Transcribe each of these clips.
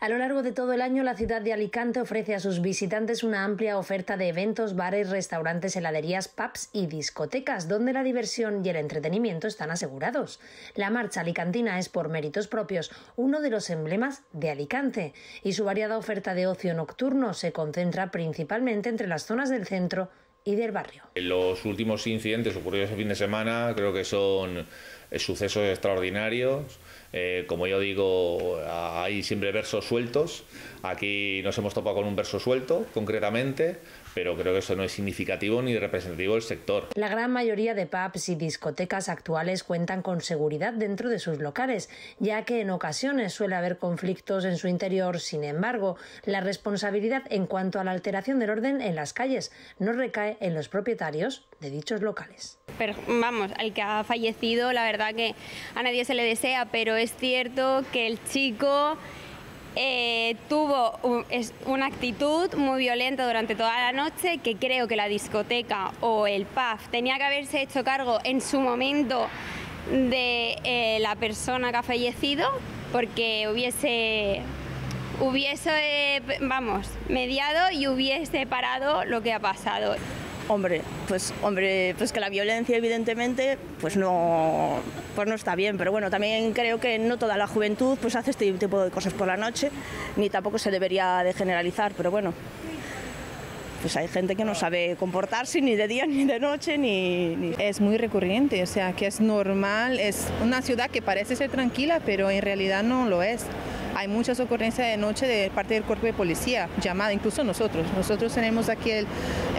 A lo largo de todo el año, la ciudad de Alicante ofrece a sus visitantes una amplia oferta de eventos, bares, restaurantes, heladerías, pubs y discotecas, donde la diversión y el entretenimiento están asegurados. La marcha alicantina es, por méritos propios, uno de los emblemas de Alicante, y su variada oferta de ocio nocturno se concentra principalmente entre las zonas del centro y del barrio. Los últimos incidentes ocurridos el fin de semana creo que son eh, sucesos extraordinarios. Eh, como yo digo, hay siempre versos sueltos. Aquí nos hemos topado con un verso suelto, concretamente, pero creo que eso no es significativo ni representativo del sector. La gran mayoría de pubs y discotecas actuales cuentan con seguridad dentro de sus locales, ya que en ocasiones suele haber conflictos en su interior. Sin embargo, la responsabilidad en cuanto a la alteración del orden en las calles no recae en los propietarios de dichos locales. Pero vamos, al que ha fallecido, la verdad que a nadie se le desea, pero es cierto que el chico eh, tuvo una actitud muy violenta durante toda la noche que creo que la discoteca o el pub tenía que haberse hecho cargo en su momento de eh, la persona que ha fallecido porque hubiese hubiese vamos mediado y hubiese parado lo que ha pasado Hombre, pues hombre, pues que la violencia evidentemente pues no, pues no está bien, pero bueno, también creo que no toda la juventud pues hace este tipo de cosas por la noche, ni tampoco se debería de generalizar, pero bueno, pues hay gente que no sabe comportarse ni de día ni de noche ni, es muy recurrente o sea que es normal. Es una ciudad que parece ser tranquila pero en realidad no lo es hay muchas ocurrencias de noche de parte del cuerpo de policía, llamada, incluso nosotros. Nosotros tenemos aquí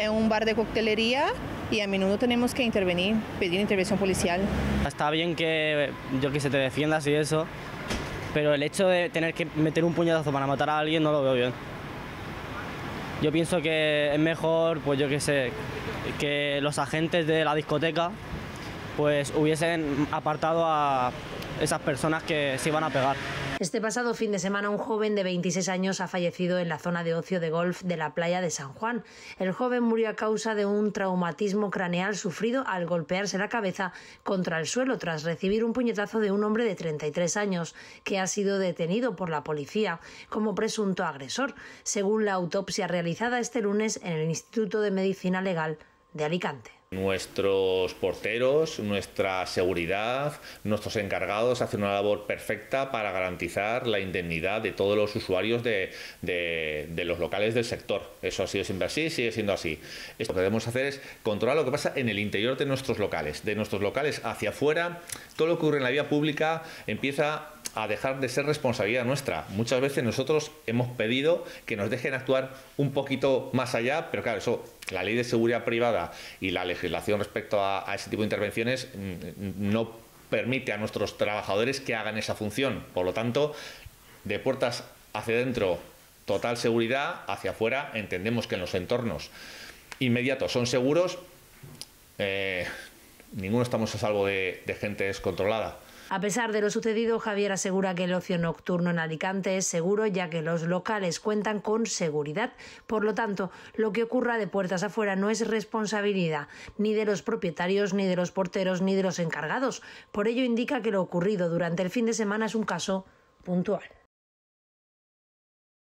un bar de coctelería y a menudo tenemos que intervenir, pedir intervención policial. Está bien que yo que se te defiendas y eso, pero el hecho de tener que meter un puñetazo para matar a alguien no lo veo bien. Yo pienso que es mejor, pues yo que sé, que los agentes de la discoteca pues hubiesen apartado a esas personas que se iban a pegar. Este pasado fin de semana un joven de 26 años ha fallecido en la zona de ocio de golf de la playa de San Juan. El joven murió a causa de un traumatismo craneal sufrido al golpearse la cabeza contra el suelo tras recibir un puñetazo de un hombre de 33 años que ha sido detenido por la policía como presunto agresor, según la autopsia realizada este lunes en el Instituto de Medicina Legal de Alicante. Nuestros porteros, nuestra seguridad, nuestros encargados hacen una labor perfecta para garantizar la indemnidad de todos los usuarios de, los locales del sector. Eso ha sido siempre así, sigue siendo así. Esto que debemos hacer es controlar lo que pasa en el interior de nuestros locales. De nuestros locales hacia afuera, todo lo que ocurre en la vía pública empieza a dejar de ser responsabilidad nuestra. Muchas veces nosotros hemos pedido que nos dejen actuar un poquito más allá, pero claro, eso, la ley de seguridad privada y la legislación respecto a, ese tipo de intervenciones mm, no permite a nuestros trabajadores que hagan esa función. Por lo tanto, de puertas hacia adentro, total seguridad, hacia afuera, entendemos que en los entornos inmediatos son seguros, eh, ninguno estamos a salvo de gente descontrolada. A pesar de lo sucedido, Javier asegura que el ocio nocturno en Alicante es seguro ya que los locales cuentan con seguridad. Por lo tanto, lo que ocurra de puertas afuera no es responsabilidad ni de los propietarios, ni de los porteros, ni de los encargados. Por ello indica que lo ocurrido durante el fin de semana es un caso puntual.